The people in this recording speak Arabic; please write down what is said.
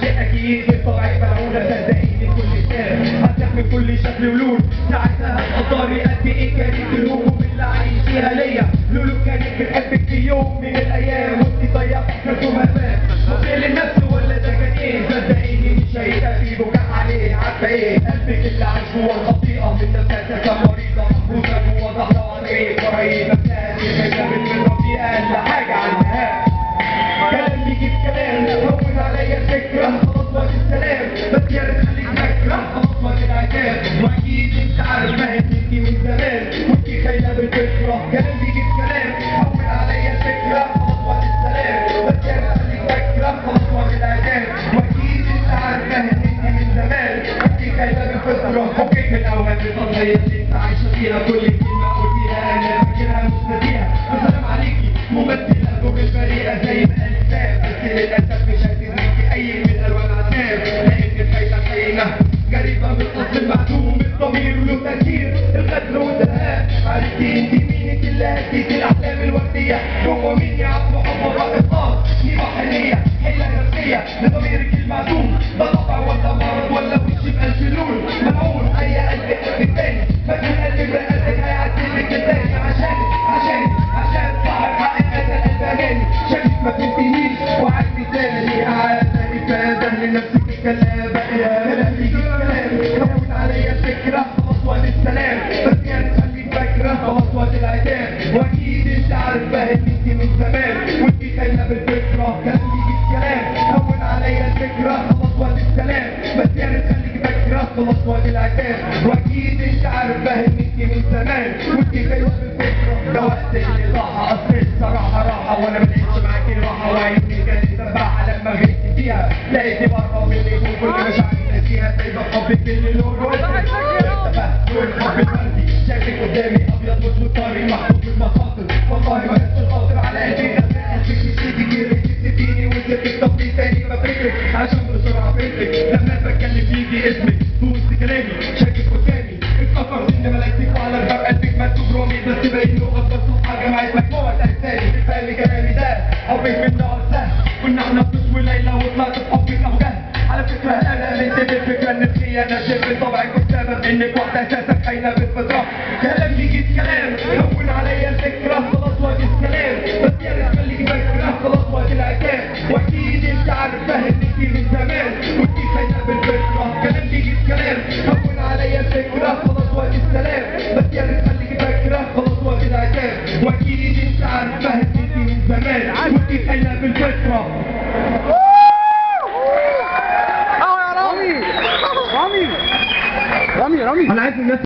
شيء أكيد بالطبع بلعونة صدقيني كل سنة هتحمي كل شكل ولون. ساعتها هتقدري قد إيه كانت الهموم اللي عايشيها ليا. لولو كانت بتحبك في يوم من الأيام. وانت ضيعت رسوم أمان قلت لنفسه ولا ده كان. إيه صدقيني مش هيبقى في بكاء عليه. عارفه إيه؟ قلبك اللي عايش جوه الخطيئة. من نفسها مريضة. محبوسه جوه ظهرها طريق قريب. نفسها كلمت من ربي أقل حاجة عنها. كل كلمة قلتيها أنا فاكرها مش ناسيها السلام عليكي. ممثلة دور البريئة زي ما قال الكتاب بس للأسف مش هتدركي أي من ألوان العذاب لأن خايلة خاينة قريبة من الأصل المعدوم الضمير له تأثير. القتل والدهاء. عرفتي انت مين انت اللي هديت الأحلام الوردية؟ هو مين يعرف حب أنت عارف فاهم من زمان وأنت خايلة بالفكرة ده وقت اللي راحة أصل واسود طري محطوط بالمخاطر والله ما كانش خاطر على قلبك نسيتي جريت تسيبيني وسبتك طب ليه تاني بفكرك عشان بسرعة فكرك لما بتكلم فيكي اسمك في وسط كلامي شايفك قدامي افتكرت ان ملايكتك وعلى الباب قلبك مكتوب رومي بس باين له صفحة جمعت مجموعة اجسادي كفاية كلامي ده حبك من سهل كنا إحنا في ليلى وطلعت بحبك ابو جهل على فكرة أنا اللي بالفكرة النفسية أنا شايف طبعك والسبب إنك واحدة اساسك بيجي